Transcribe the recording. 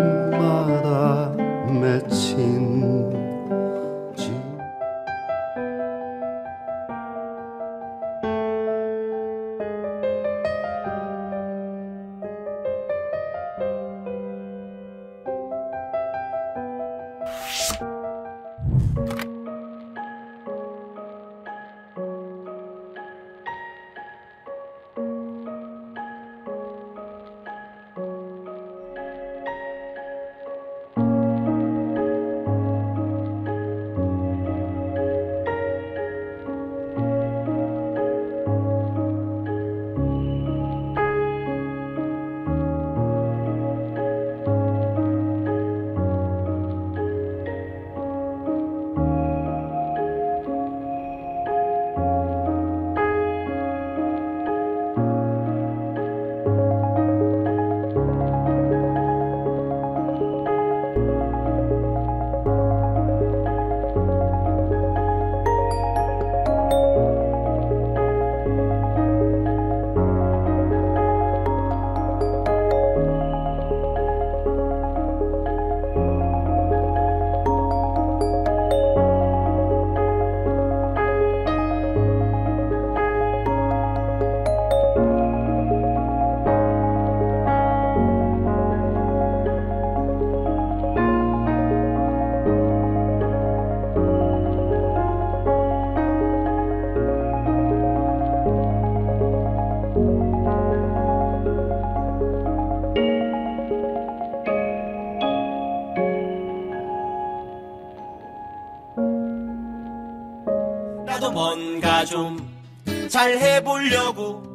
입마다 맺힌 나도 뭔가 좀 잘 해보려고